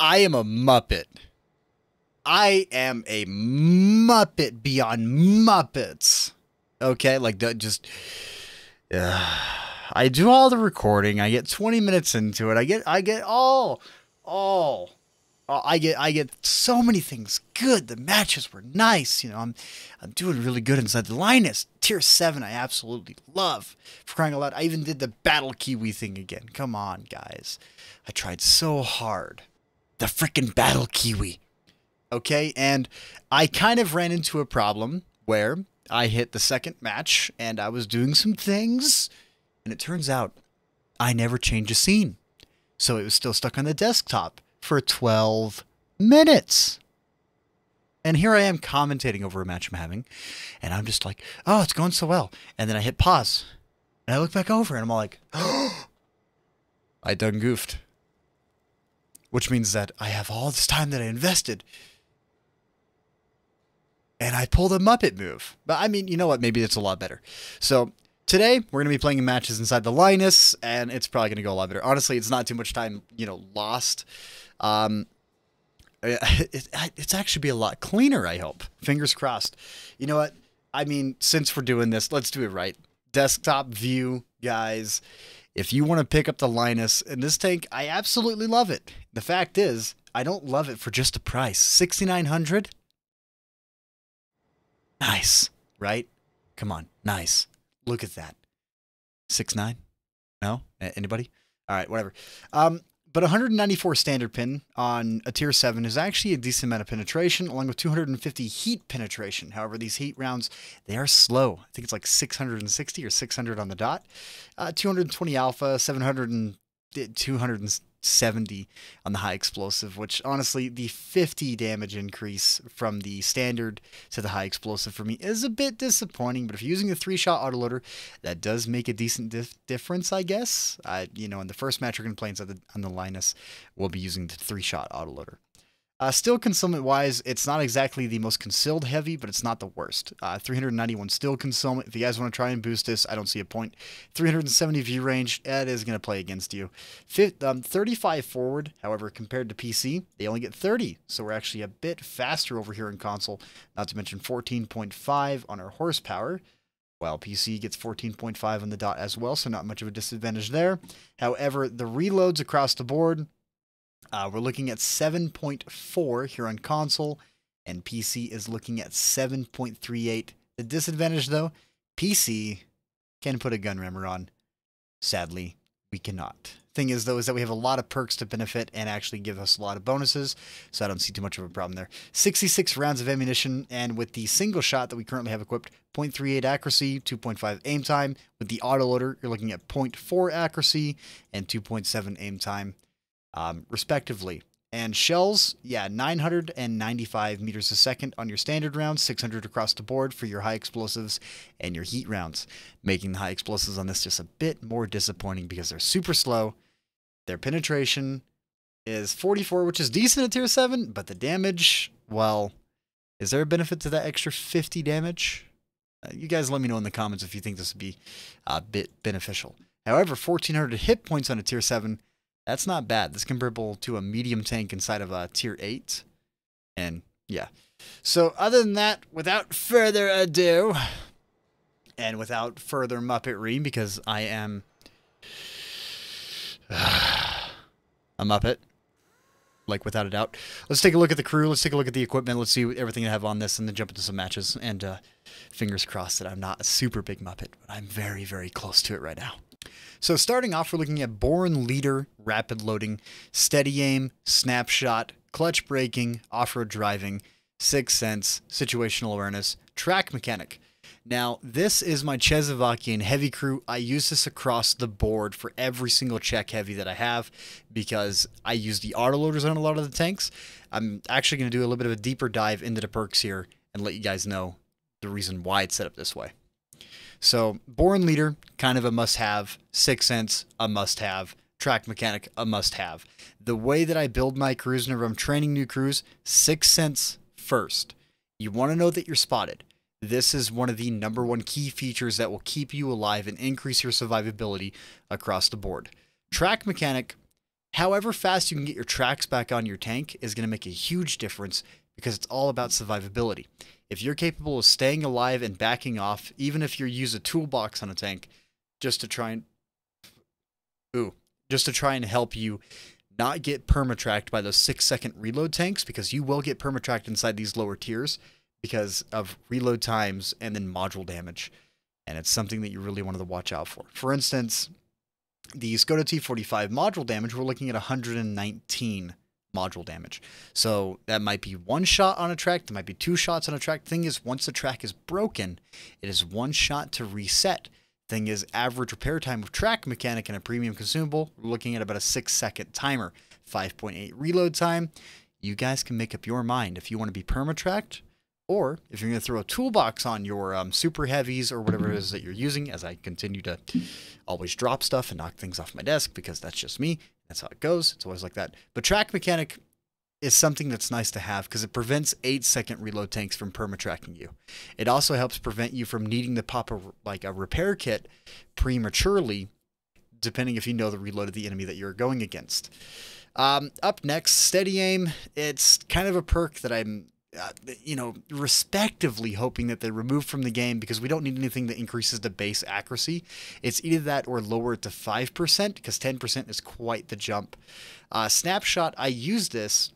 I am a Muppet. I am a Muppet beyond Muppets. Okay, like just. Uh, I do all the recording. I get 20 minutes into it. I get I get all all I get I get so many things good. The matches were nice. You know, I'm I'm doing really good inside the Lioness. Tier seven, I absolutely love. For crying out loud, I even did the battle kiwi thing again. Come on, guys. I tried so hard. The freaking battle kiwi. Okay, and I kind of ran into a problem where I hit the second match and I was doing some things, and it turns out I never changed a scene. So it was still stuck on the desktop for 12 minutes. And here I am commentating over a match I'm having, and I'm just like, oh, it's going so well. And then I hit pause, and I look back over, and I'm all like, oh, I done goofed. Which means that I have all this time that I invested and I pulled a Muppet move. But I mean, you know what? Maybe it's a lot better. So today we're going to be playing matches inside the Lioness, and it's probably going to go a lot better. Honestly, it's not too much time, you know, lost. Um, it, it's actually be a lot cleaner. I hope. Fingers crossed. You know what? I mean, since we're doing this, let's do it right. Desktop view, guys. If you want to pick up the Lioness in this tank, I absolutely love it. The fact is, I don't love it for just a price. 6900 Nice, right? Come on, nice. Look at that. Six nine? No? Anybody? All right, whatever. Um, but 194 standard pin on a tier 7 is actually a decent amount of penetration, along with 250 heat penetration. However, these heat rounds, they are slow. I think it's like 660 or 600 on the dot. Uh, 220 alpha, 700 and 200 70 on the high explosive, which honestly, the 50 damage increase from the standard to the high explosive for me is a bit disappointing. But if you're using a three shot autoloader, that does make a decent dif- difference, I guess. I, you know, in the first match we're going to play inside the, on the Lioness, we'll be using the three shot autoloader. Uh, still concealment wise, it's not exactly the most concealed heavy, but it's not the worst. Uh, 391 still concealment. If you guys want to try and boost this, I don't see a point. 370 view range, that is going to play against you. Fifth, um, 35 forward, however, compared to PC, they only get 30. So we're actually a bit faster over here in console. Not to mention 14.5 on our horsepower while PC gets 14.5 on the dot as well, so not much of a disadvantage there. However, the reloads across the board, uh, we're looking at 7.4 here on console, and PC is looking at 7.38. The disadvantage, though, PC can put a gun rammer on. Sadly, we cannot. Thing is, though, is that we have a lot of perks to benefit and actually give us a lot of bonuses, so I don't see too much of a problem there. 66 rounds of ammunition, and with the single shot that we currently have equipped, 0.38 accuracy, 2.5 aim time. With the autoloader, you're looking at 0.4 accuracy and 2.7 aim time um, respectively. And shells, yeah, 995 meters a second on your standard rounds, 600 across the board for your high explosives and your heat rounds, making the high explosives on this just a bit more disappointing because they're super slow. Their penetration is 44, which is decent at tier 7, but the damage, well, is there a benefit to that extra 50 damage? Uh, you guys let me know in the comments if you think this would be a bit beneficial. However, 1400 hit points on a tier 7 that's not bad. That's comparable to a medium tank inside of a tier 8. And yeah. So other than that, without further ado, and without further Muppetry, because I am a Muppet, like without a doubt. Let's take a look at the crew. Let's take a look at the equipment. Let's see everything I have on this, and then jump into some matches. And uh, fingers crossed that I'm not a super big Muppet, but I'm very, very close to it right now. So starting off, we're looking at Born Leader, Rapid Loading, Steady Aim, Snapshot, Clutch Braking, Off-Road Driving, Sixth Sense, Situational Awareness, Track Mechanic. Now, this is my Czechoslovakian heavy crew. I use this across the board for every single Czech heavy that I have because I use the autoloaders on a lot of the tanks. I'm actually going to do a little bit of a deeper dive into the perks here and let you guys know the reason why it's set up this way. So, Born Leader, kind of a must have. Six Sense, a must have. Track Mechanic, a must have. The way that I build my crews whenever I'm training new crews, Six Sense first. You want to know that you're spotted. This is one of the number one key features that will keep you alive and increase your survivability across the board. Track Mechanic, however fast you can get your tracks back on your tank is going to make a huge difference because it's all about survivability. If you're capable of staying alive and backing off, even if you use a toolbox on a tank, just to try and ooh, just to try and help you not get permatracked by those six second reload tanks, because you will get permatracked inside these lower tiers because of reload times and then module damage. And it's something that you really wanted to watch out for. For instance, the Skoda T45 module damage, we're looking at 119 module damage. So that might be one shot on a track, there might be two shots on a track. Thing is, once the track is broken, it is one shot to reset. Thing is, average repair time of track mechanic and a premium consumable, we're looking at about a six second timer, 5.8 reload time. You guys can make up your mind if you want to be permatracked or if you're going to throw a toolbox on your um, super heavies or whatever it is that you're using, as I continue to always drop stuff and knock things off my desk because that's just me. That's how it goes. It's always like that. But track mechanic is something that's nice to have because it prevents eight second reload tanks from permatracking you. It also helps prevent you from needing to pop a, like a repair kit prematurely, depending if you know the reload of the enemy that you're going against. Um, up next, steady aim. It's kind of a perk that I'm uh, you know, respectively hoping that they're removed from the game because we don't need anything that increases the base accuracy. It's either that or lower it to 5% because 10% is quite the jump. Uh, snapshot, I use this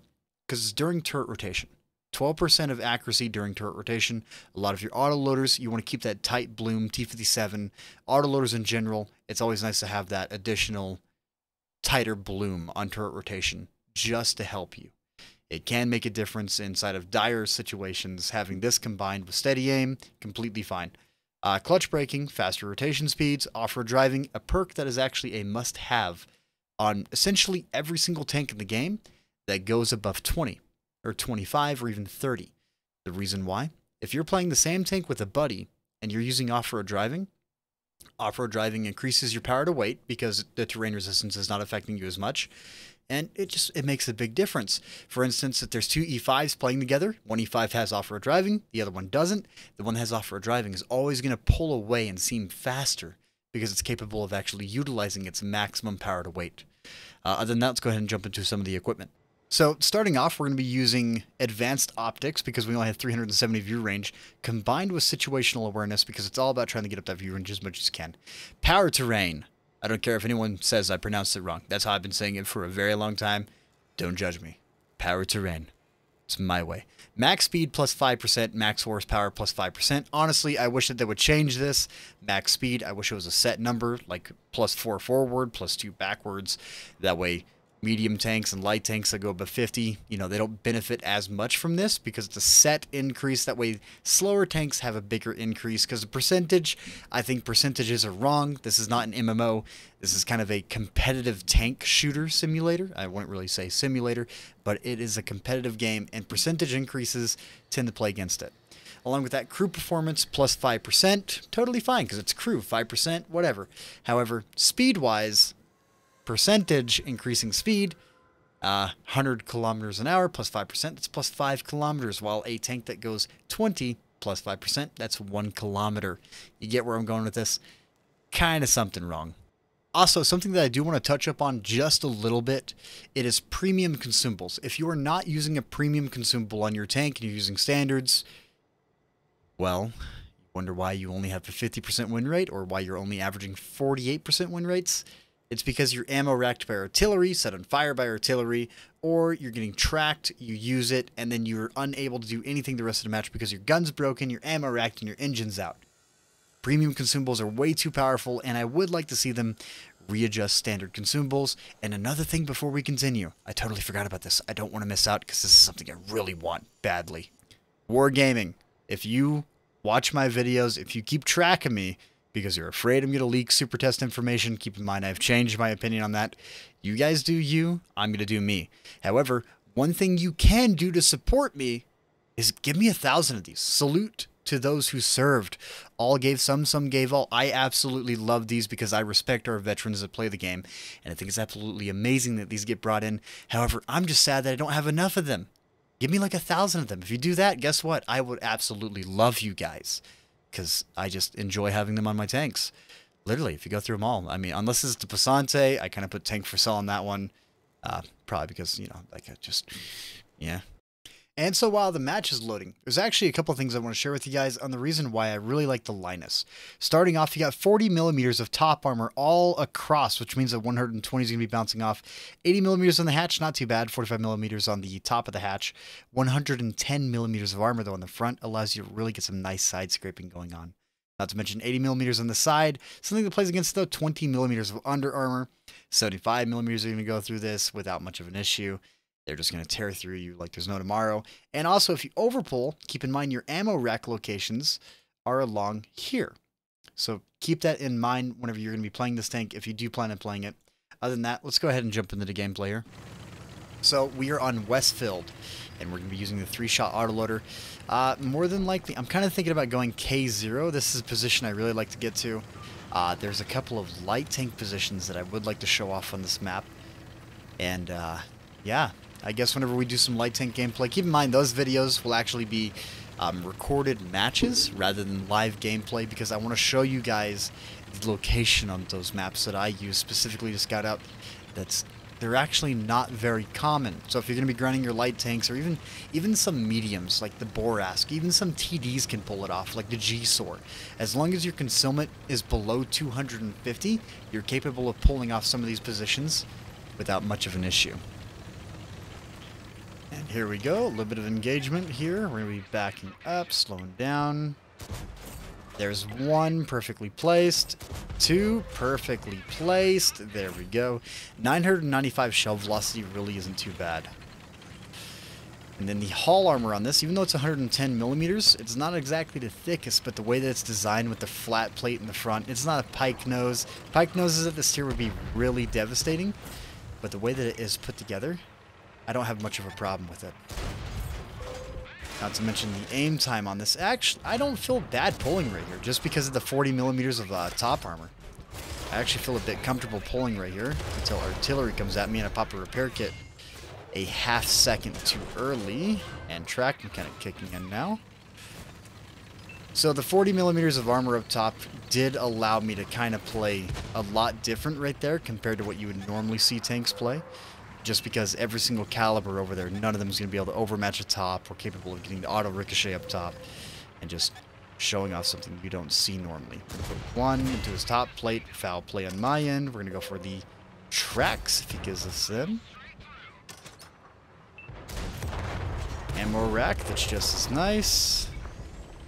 because it's during turret rotation. 12% of accuracy during turret rotation. A lot of your autoloaders, you want to keep that tight bloom T57. Autoloaders in general, it's always nice to have that additional tighter bloom on turret rotation just to help you. It can make a difference inside of dire situations. Having this combined with steady aim, completely fine. Uh, clutch braking, faster rotation speeds, off-road driving, a perk that is actually a must-have on essentially every single tank in the game that goes above 20 or 25 or even 30. The reason why? If you're playing the same tank with a buddy and you're using off-road driving, off-road driving increases your power to weight because the terrain resistance is not affecting you as much and it just it makes a big difference. For instance, if there's two E5s playing together, one E5 has off-road driving, the other one doesn't. The one that has off-road driving is always going to pull away and seem faster because it's capable of actually utilizing its maximum power to weight. Uh, other than that, let's go ahead and jump into some of the equipment. So starting off, we're going to be using advanced optics because we only have 370 view range, combined with situational awareness because it's all about trying to get up that view range as much as you can. Power terrain. I don't care if anyone says I pronounced it wrong. That's how I've been saying it for a very long time. Don't judge me. Power terrain. It's my way. Max speed plus 5%, max horsepower plus 5%. Honestly, I wish that they would change this. Max speed, I wish it was a set number, like plus 4 forward, plus 2 backwards. That way medium tanks and light tanks that go above 50, you know, they don't benefit as much from this because it's a set increase. That way, slower tanks have a bigger increase because the percentage, I think percentages are wrong. This is not an MMO. This is kind of a competitive tank shooter simulator. I wouldn't really say simulator, but it is a competitive game, and percentage increases tend to play against it. Along with that, crew performance plus 5%, totally fine because it's crew, 5%, whatever. However, speed wise, percentage increasing speed, uh, 100 kilometers an hour plus 5%, that's plus 5 kilometers, while a tank that goes 20 plus 5%, that's 1 kilometer. You get where I'm going with this? Kind of something wrong. Also, something that I do want to touch up on just a little bit, it is premium consumables. If you are not using a premium consumable on your tank and you're using standards, well, wonder why you only have a 50% win rate or why you're only averaging 48% win rates. It's because you're ammo racked by artillery, set on fire by artillery, or you're getting tracked, you use it, and then you're unable to do anything the rest of the match because your gun's broken, your ammo racked, and your engine's out. Premium consumables are way too powerful, and I would like to see them readjust standard consumables. And another thing before we continue, I totally forgot about this. I don't want to miss out because this is something I really want badly. Wargaming. If you watch my videos, if you keep track of me, because you're afraid I'm going to leak super test information. Keep in mind, I've changed my opinion on that. You guys do you, I'm going to do me. However, one thing you can do to support me is give me a thousand of these. Salute to those who served. All gave some, some gave all. I absolutely love these because I respect our veterans that play the game, and I think it's absolutely amazing that these get brought in. However, I'm just sad that I don't have enough of them. Give me like a thousand of them. If you do that, guess what? I would absolutely love you guys because I just enjoy having them on my tanks. Literally, if you go through them all. I mean, unless it's the Passante, I kind of put tank for sale on that one. Uh, probably because, you know, like I just, yeah. And so while the match is loading, there's actually a couple things I want to share with you guys on the reason why I really like the Lioness. Starting off, you got 40 millimeters of top armor all across, which means that 120 is going to be bouncing off. 80 millimeters on the hatch, not too bad. 45 millimeters on the top of the hatch. 110 millimeters of armor, though, on the front allows you to really get some nice side scraping going on. Not to mention 80 millimeters on the side. Something that plays against, though, 20 millimeters of under armor. 75 millimeters are going to go through this without much of an issue. They're just going to tear through you like there's no tomorrow. And also, if you overpull, keep in mind your ammo rack locations are along here. So keep that in mind whenever you're going to be playing this tank, if you do plan on playing it. Other than that, let's go ahead and jump into the gameplay here. So we are on Westfield, and we're going to be using the three-shot autoloader. Uh, more than likely, I'm kind of thinking about going K0. This is a position I really like to get to. Uh, there's a couple of light tank positions that I would like to show off on this map. And uh, yeah, I guess whenever we do some light tank gameplay, keep in mind those videos will actually be um, recorded matches rather than live gameplay because I want to show you guys the location on those maps that I use specifically to scout out. That's they're actually not very common. So if you're going to be grinding your light tanks or even even some mediums like the Bourrasque, even some TDs can pull it off like the G-Sword. As long as your concealment is below 250, you're capable of pulling off some of these positions without much of an issue. Here we go, a little bit of engagement here. We're going to be backing up, slowing down. There's one perfectly placed, two perfectly placed. There we go. 995 shell velocity really isn't too bad. And then the hull armor on this, even though it's 110 millimeters, it's not exactly the thickest, but the way that it's designed with the flat plate in the front, it's not a pike nose. Pike noses at this tier would be really devastating, but the way that it is put together, I don't have much of a problem with it. Not to mention the aim time on this. Actually, I don't feel bad pulling right here, just because of the 40 millimeters of uh, top armor. I actually feel a bit comfortable pulling right here until artillery comes at me and I pop a repair kit a half second too early. And track kind of kicking in now. So the 40 millimeters of armor up top did allow me to kind of play a lot different right there compared to what you would normally see tanks play just because every single caliber over there, none of them is going to be able to overmatch a top or capable of getting the auto ricochet up top and just showing off something you don't see normally. One into his top plate, foul play on my end. We're going to go for the tracks if he gives us them. Ammo rack, that's just as nice.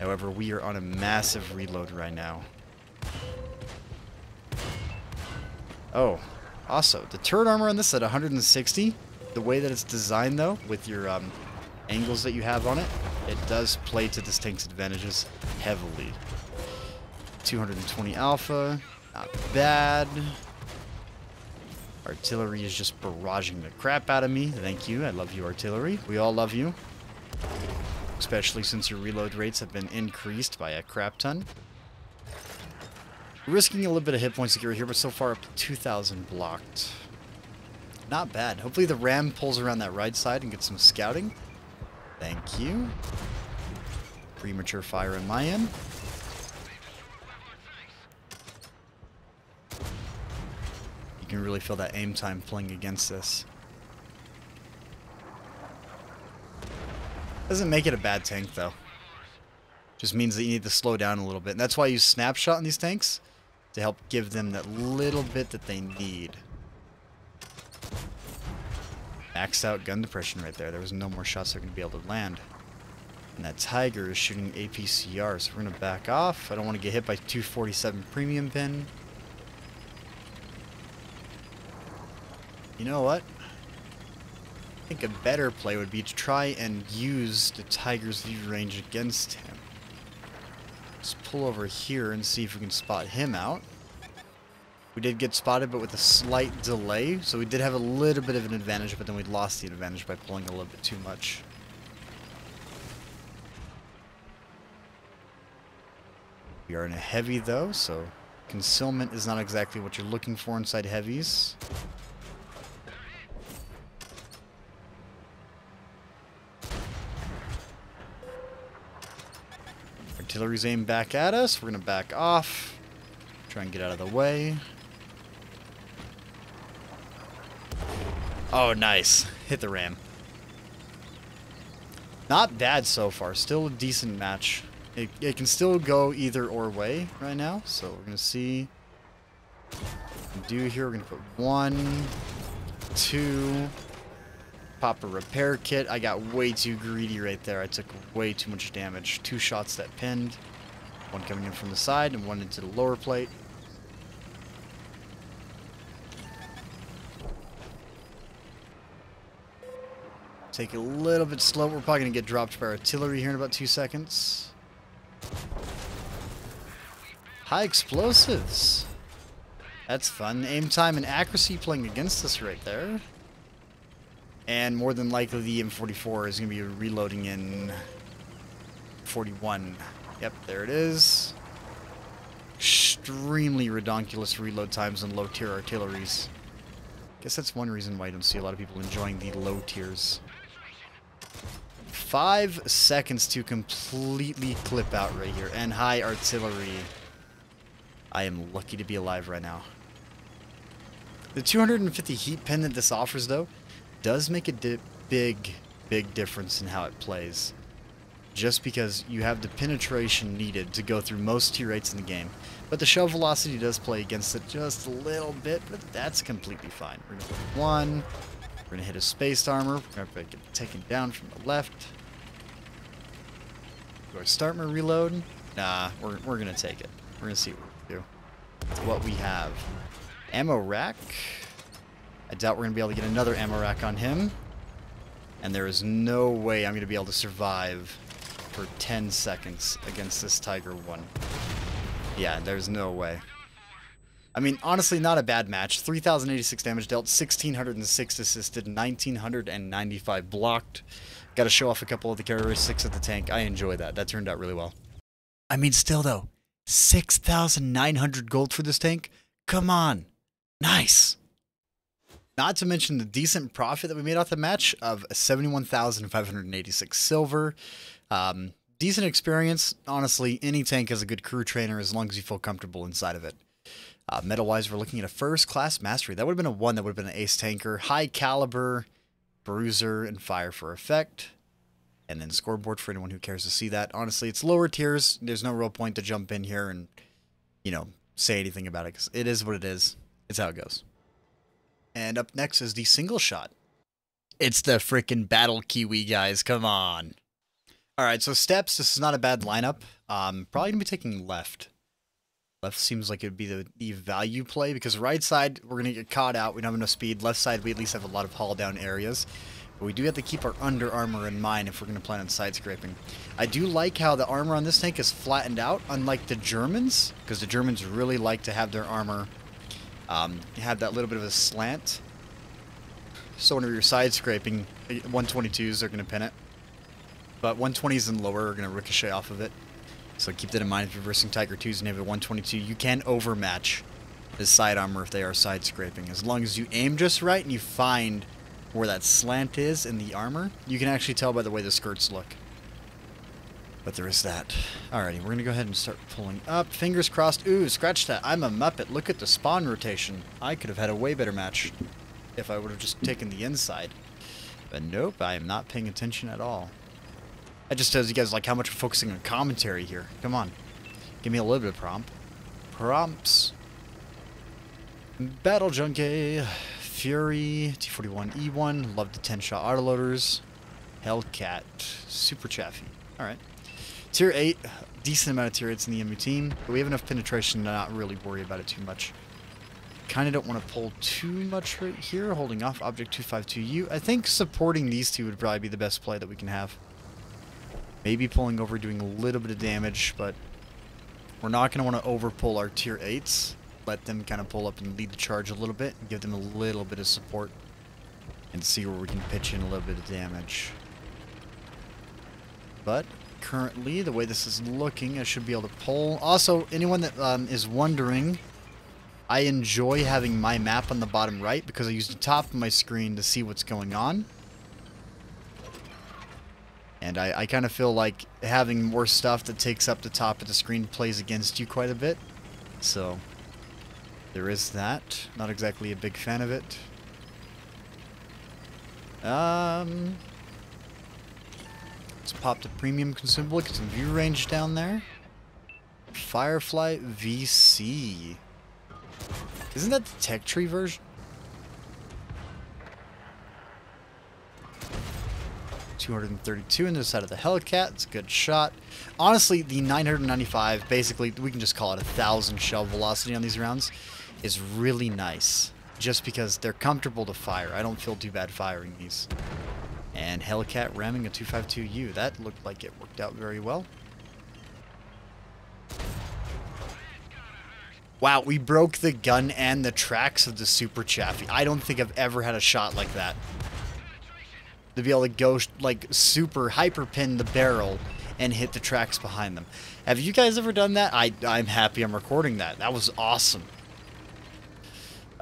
However, we are on a massive reload right now. Oh, also, the turret armor on this at 160, the way that it's designed though, with your um, angles that you have on it, it does play to this tank's advantages heavily. 220 alpha, not bad. Artillery is just barraging the crap out of me. Thank you. I love you, artillery. We all love you. Especially since your reload rates have been increased by a crap ton. Risking a little bit of hit points to get right here, but so far up to 2,000 blocked. Not bad. Hopefully the ram pulls around that right side and gets some scouting. Thank you. Premature fire on my end. You can really feel that aim time playing against this. Doesn't make it a bad tank though. Just means that you need to slow down a little bit. And that's why you snapshot in these tanks to help give them that little bit that they need. Maxed out gun depression right there. There was no more shots they're going to be able to land. And that Tiger is shooting APCR, so we're going to back off. I don't want to get hit by 247 premium pin. You know what? I think a better play would be to try and use the Tiger's view range against him. Let's pull over here and see if we can spot him out. We did get spotted, but with a slight delay, so we did have a little bit of an advantage, but then we lost the advantage by pulling a little bit too much. We are in a heavy, though, so concealment is not exactly what you're looking for inside heavies. Artillery's aimed back at us. We're going to back off. Try and get out of the way. Oh, nice. Hit the ram. Not bad so far. Still a decent match. It, it can still go either or way right now. So we're going to see. Do here. We're going to put one, two. Pop a repair kit. I got way too greedy right there. I took way too much damage. Two shots that pinned. One coming in from the side and one into the lower plate. Take a little bit slow. We're probably going to get dropped by artillery here in about two seconds. High explosives. That's fun. Aim time and accuracy playing against us right there. And more than likely the M44 is going to be reloading in 41. Yep, there it is. Extremely redonkulous reload times on low tier artilleries. Guess that's one reason why I don't see a lot of people enjoying the low tiers. Five seconds to completely clip out right here. And high artillery. I am lucky to be alive right now. The 250 heat pen that this offers, though, does make a big, big difference in how it plays. Just because you have the penetration needed to go through most tier 8s in the game. But the shell velocity does play against it just a little bit, but that's completely fine. We're going to one. We're going to hit a spaced armor. We're going to get taken down from the left. Do I start my reload? Nah, we're, we're going to take it. We're going to see what we do. What we have. Ammo rack. I doubt we're going to be able to get another ammo rack on him. And there is no way I'm going to be able to survive for 10 seconds against this Tiger 1. Yeah, there's no way. I mean, honestly, not a bad match. 3,086 damage dealt, 1,606 assisted, 1,995 blocked. Got to show off a couple of the characteristics of the tank. I enjoy that. That turned out really well. I mean, still though, 6,900 gold for this tank? Come on. Nice. Not to mention the decent profit that we made off the match of 71,586 silver. Um, decent experience. Honestly, any tank is a good crew trainer as long as you feel comfortable inside of it. Uh, Metal-wise, we're looking at a first-class mastery. That would have been a one that would have been an ace tanker. High caliber, Bruiser, and Fire for effect. And then scoreboard for anyone who cares to see that. Honestly, it's lower tiers. There's no real point to jump in here and, you know, say anything about it because it is what it is. It's how it goes. And up next is the single shot. It's the freaking Battle Kiwi, guys. Come on. All right, so steps. This is not a bad lineup. Um, probably going to be taking left. Left seems like it would be the, the value play because right side, we're going to get caught out. We don't have enough speed. Left side, we at least have a lot of haul down areas. But we do have to keep our under armor in mind if we're going to plan on side scraping. I do like how the armor on this tank is flattened out, unlike the Germans, because the Germans really like to have their armor um, have that little bit of a slant. So whenever you're side scraping, 122s are going to pin it. But 120s and lower are going to ricochet off of it. So keep that in mind if you're versing Tiger 2s and you have a 122. You can overmatch the side armor if they are side scraping. As long as you aim just right and you find where that slant is in the armor, you can actually tell by the way the skirts look. But there is that. Alrighty, we're going to go ahead and start pulling up. Fingers crossed. Ooh, scratch that. I'm a Muppet. Look at the spawn rotation. I could have had a way better match if I would have just taken the inside. But nope, I am not paying attention at all. That just tells you guys like how much we're focusing on commentary here. Come on. Give me a little bit of prompt. Prompts. Battle Junkie. Fury. T41E1. Love the 10-shot autoloaders. Hellcat. Super Chaffee. Alright. Tier 8. Decent amount of tier 8s in the enemy team. But we have enough penetration to not really worry about it too much. Kind of don't want to pull too much right here. Holding off Object 252U. I think supporting these two would probably be the best play that we can have. Maybe pulling over, doing a little bit of damage, but we're not going to want to overpull our tier 8s. Let them kind of pull up and lead the charge a little bit give them a little bit of support and see where we can pitch in a little bit of damage. But currently, the way this is looking, I should be able to pull. Also, anyone that um, is wondering, I enjoy having my map on the bottom right because I use the top of my screen to see what's going on. And I, I kind of feel like having more stuff that takes up the top of the screen plays against you quite a bit. So, there is that. Not exactly a big fan of it. Um, let's pop the premium consumable, get some view range down there. Firefly VC. Isn't that the tech tree version? 232 in the side of the Hellcat. It's a good shot. Honestly, the 995, basically, we can just call it a thousand shell velocity on these rounds, is really nice. Just because they're comfortable to fire. I don't feel too bad firing these. And Hellcat ramming a 252U. That looked like it worked out very well. Wow, we broke the gun and the tracks of the Super Chaffee. I don't think I've ever had a shot like that to be able to go like super hyper pin the barrel and hit the tracks behind them. Have you guys ever done that? I, I'm happy I'm recording that. That was awesome.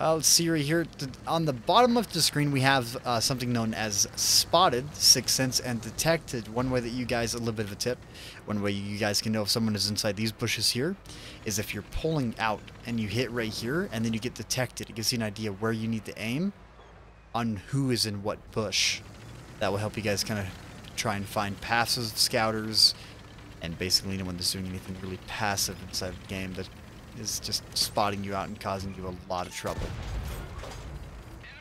Uh, let's see right here. On the bottom of the screen, we have uh, something known as spotted, sixth sense, and detected. One way that you guys, a little bit of a tip, one way you guys can know if someone is inside these bushes here, is if you're pulling out and you hit right here, and then you get detected. It gives you an idea where you need to aim on who is in what bush that will help you guys kind of try and find passive scouters and basically anyone that's doing anything really passive inside the game that is just spotting you out and causing you a lot of trouble.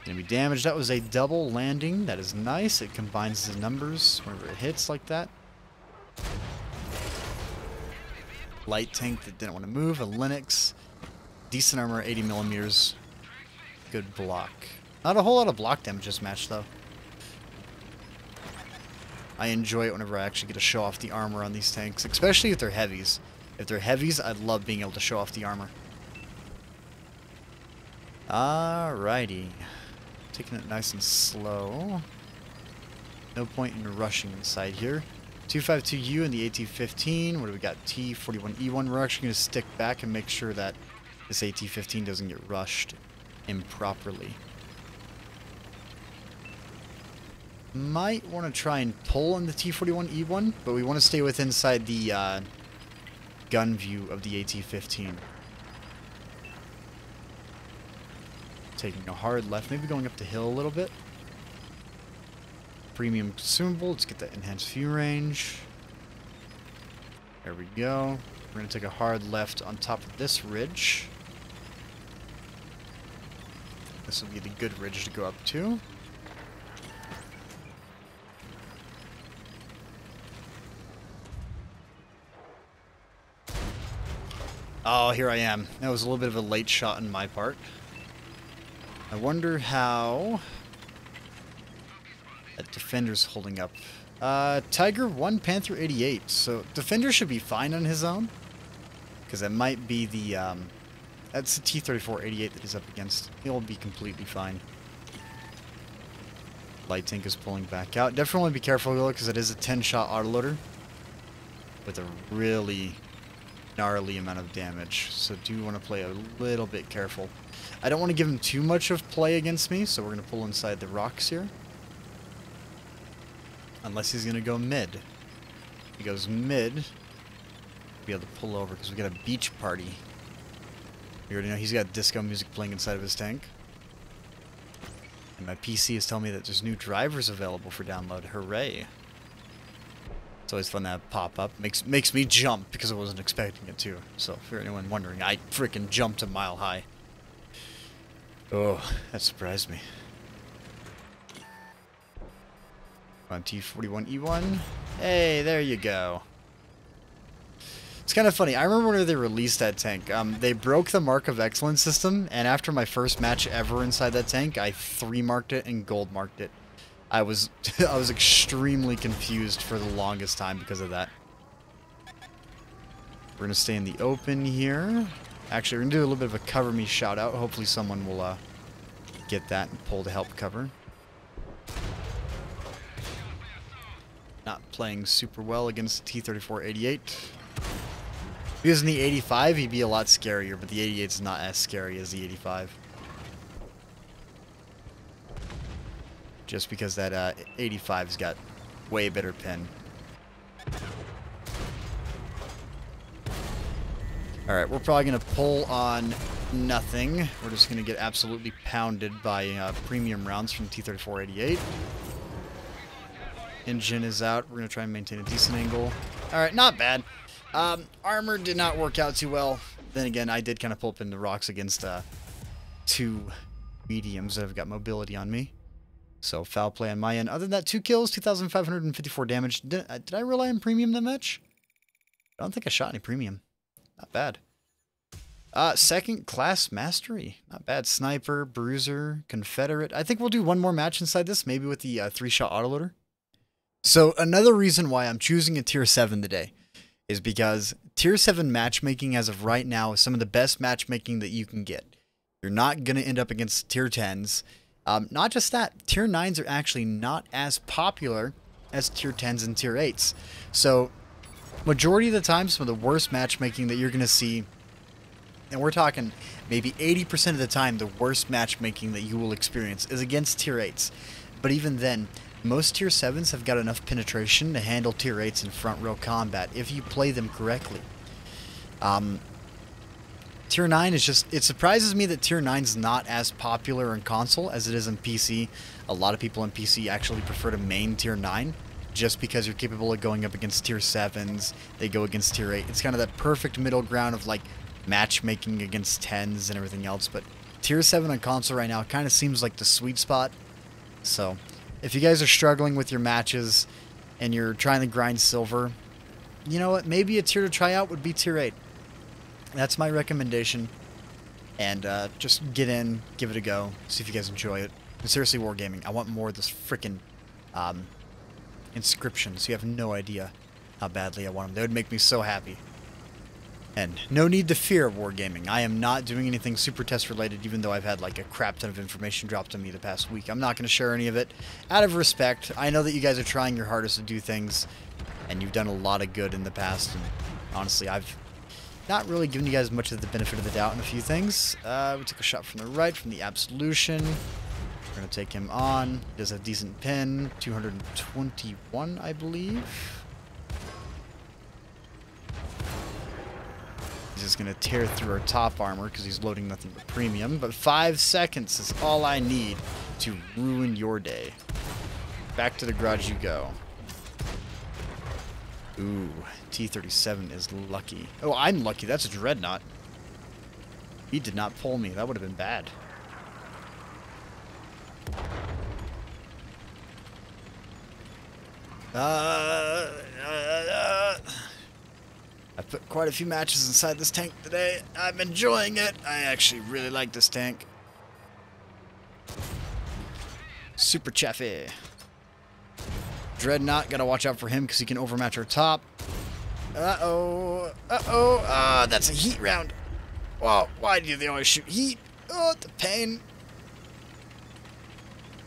Enemy damage. That was a double landing. That is nice. It combines the numbers whenever it hits like that. Light tank that didn't want to move. A Linux. Decent armor, 80 millimeters. Good block. Not a whole lot of block damage this match, though. I enjoy it whenever I actually get to show off the armor on these tanks, especially if they're heavies. If they're heavies, I'd love being able to show off the armor. Alrighty. Taking it nice and slow. No point in rushing inside here. 252U and the AT-15. What do we got? T-41E1. We're actually going to stick back and make sure that this AT-15 doesn't get rushed improperly. might want to try and pull on the T-41E1, but we want to stay within inside the uh, gun view of the AT-15. Taking a hard left, maybe going up the hill a little bit. Premium consumable, let's get that enhanced view range. There we go. We're going to take a hard left on top of this ridge. This will be the good ridge to go up to. Oh, here I am. That was a little bit of a late shot on my part. I wonder how that defender's holding up. Uh, Tiger 1, Panther 88. So defender should be fine on his own. Because that might be the, um, that's the T-34 88 that he's up against. He'll be completely fine. Light tank is pulling back out. Definitely be careful though, because it is a 10-shot autoloader. With a really gnarly amount of damage, so do want to play a little bit careful. I don't want to give him too much of play against me, so we're going to pull inside the rocks here. Unless he's going to go mid. If he goes mid, we'll be able to pull over because we got a beach party. You already know he's got disco music playing inside of his tank. And my PC is telling me that there's new drivers available for download. Hooray. It's always fun to have pop up. Makes makes me jump because I wasn't expecting it to. So for anyone wondering, I freaking jumped a mile high. Oh, that surprised me. On T41E1. Hey, there you go. It's kind of funny. I remember when they released that tank. Um, they broke the Mark of Excellence system, and after my first match ever inside that tank, I three marked it and gold marked it. I was I was extremely confused for the longest time because of that. We're gonna stay in the open here. Actually, we're gonna do a little bit of a cover me shout out. Hopefully someone will uh, get that and pull to help cover. Not playing super well against the T-34-88. If he was in the 85, he'd be a lot scarier, but the 88 is not as scary as the 85. Just because that uh, 85's got way better pin. Alright, we're probably going to pull on nothing. We're just going to get absolutely pounded by uh, premium rounds from T-3488. Engine is out. We're going to try and maintain a decent angle. All right, not bad. Um, armor did not work out too well. Then again, I did kind of pull up in the rocks against uh, two mediums that have got mobility on me. So foul play on my end. Other than that, two kills, 2,554 damage. Did, uh, did I rely on premium that much? I don't think I shot any premium. Not bad. Uh, second class mastery. Not bad. Sniper, bruiser, confederate. I think we'll do one more match inside this, maybe with the uh, three-shot autoloader. So another reason why I'm choosing a tier 7 today is because tier 7 matchmaking as of right now is some of the best matchmaking that you can get. You're not going to end up against tier 10s. Um, not just that, tier 9s are actually not as popular as tier 10s and tier 8s. So majority of the time, some of the worst matchmaking that you're going to see and we're talking maybe 80% of the time the worst matchmaking that you will experience is against tier 8s. But even then, most tier 7s have got enough penetration to handle tier 8s in front row combat if you play them correctly. Um, tier 9 is just, it surprises me that tier 9 is not as popular in console as it is in PC. A lot of people in PC actually prefer to main tier 9 just because you're capable of going up against tier 7s, they go against tier 8. It's kind of that perfect middle ground of like matchmaking against 10s and everything else, but tier 7 on console right now kind of seems like the sweet spot. So, if you guys are struggling with your matches and you're trying to grind silver, you know what? Maybe a tier to try out would be tier 8. That's my recommendation. And uh, just get in, give it a go, see if you guys enjoy it. And seriously, Wargaming, I want more of this freaking um, inscriptions. You have no idea how badly I want them. They would make me so happy. And no need to fear Wargaming. I am not doing anything super test related, even though I've had like a crap ton of information dropped on me the past week. I'm not going to share any of it out of respect. I know that you guys are trying your hardest to do things, and you've done a lot of good in the past. And honestly, I've not really giving you guys much of the benefit of the doubt in a few things. Uh, we took a shot from the right, from the Absolution. We're going to take him on. He does have decent pin. 221, I believe. He's just going to tear through our top armor because he's loading nothing but premium. But five seconds is all I need to ruin your day. Back to the garage you go. Ooh, T-37 is lucky. Oh, I'm lucky. That's a Dreadnought. He did not pull me. That would have been bad. Uh, uh, uh. I put quite a few matches inside this tank today. I'm enjoying it. I actually really like this tank. Super Chaffee. Dreadnought, gotta watch out for him because he can overmatch our top. Uh-oh. Uh-oh. Ah, that's a heat round. Wow, why do they always shoot heat? Oh, the pain.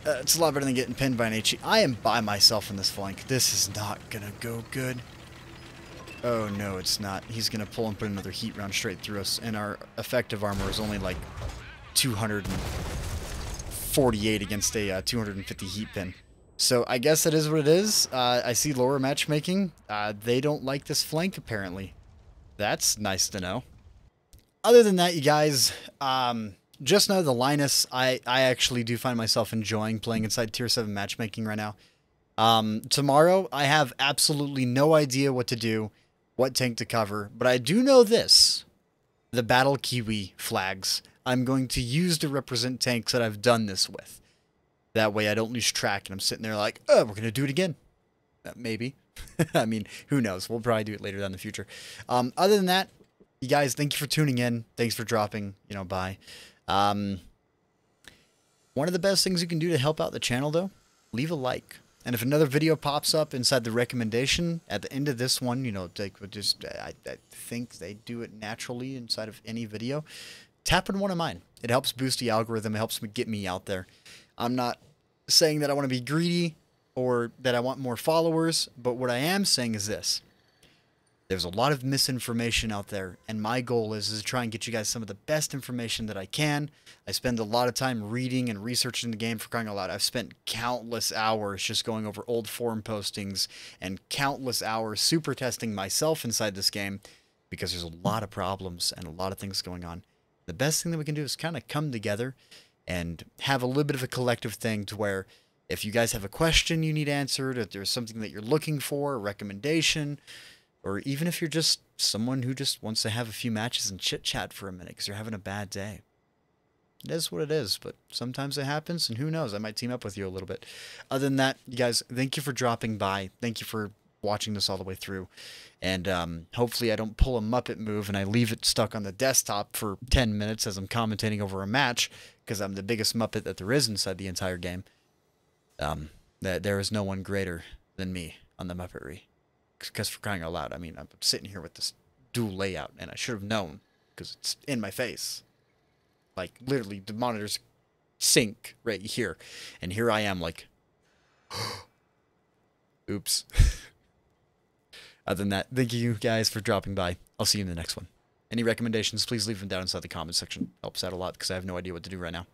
Uh, it's a lot better than getting pinned by an HE. I am by myself in this flank. This is not gonna go good. Oh, no, it's not. He's to pull and put another heat round straight through us, and our effective armor is only like 248 against a uh, 250 heat pin. So I guess that is what it is. Uh, I see lower matchmaking. Uh, they don't like this flank, apparently. That's nice to know. Other than that, you guys, um, just know the Lioness, I, I actually do find myself enjoying playing inside Tier 7 matchmaking right now. Um, tomorrow, I have absolutely no idea what to do what tank to cover, but I do know this. The Battle Kiwi flags I'm going to use to represent tanks that I've done this with. That way I don't lose track and I'm sitting there like, oh, we're going to do it again. Uh, maybe. I mean, who knows? We'll probably do it later down the future. Um, other than that, you guys, thank you for tuning in. Thanks for dropping, you know, by. Um, one of the best things you can do to help out the channel, though, leave a like. And if another video pops up inside the recommendation at the end of this one, you know, like just I, I think they do it naturally inside of any video. Tap in one of mine. It helps boost the algorithm. It helps me get me out there. I'm not saying that I want to be greedy or that I want more followers, but what I am saying is this. There's a lot of misinformation out there, and my goal is, is to try and get you guys some of the best information that I can. I spend a lot of time reading and researching the game for crying out loud. I've spent countless hours just going over old forum postings and countless hours super testing myself inside this game because there's a lot of problems and a lot of things going on. The best thing that we can do is kind of come together and have a little bit of a collective thing to where If you guys have a question you need answered, if there's something that you're looking for, a recommendation, or even if you're just someone who just wants to have a few matches and chit chat for a minute because you're having a bad day. It is what it is, but sometimes it happens, and who knows? I might team up with you a little bit. Other than that, you guys, thank you for dropping by. Thank you for watching this all the way through. And um, hopefully, I don't pull a Muppet move and I leave it stuck on the desktop for 10 minutes as I'm commentating over a match because I'm the biggest Muppet that there is inside the entire game. Um, that there is no one greater than me on the Muppetry. Because for crying out loud, I mean, I'm sitting here with this dual layout, and I should have known because it's in my face. Like literally, the monitors sync right here, and here I am, like, oops. Other than that, thank you guys for dropping by. I'll see you in the next one. Any recommendations, please leave them down inside the comment section. Helps out a lot because I have no idea what to do right now.